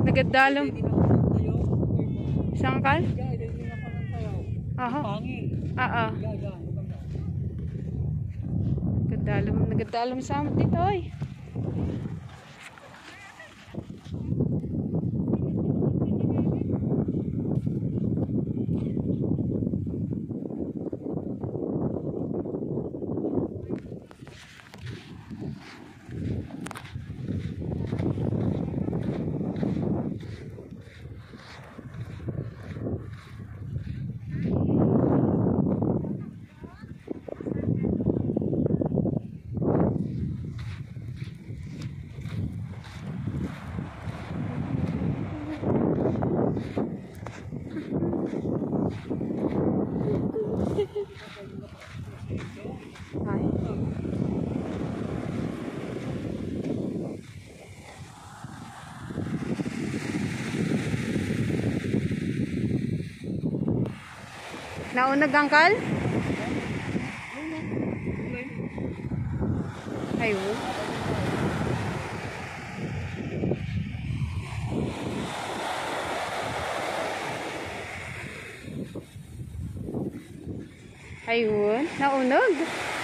Nagadalom. Sangkal? Aha. Oo. Nagadalom, nagadalom sa amin dito ay. Naunag angkal? Ayun. Ayun, naunog. Naunog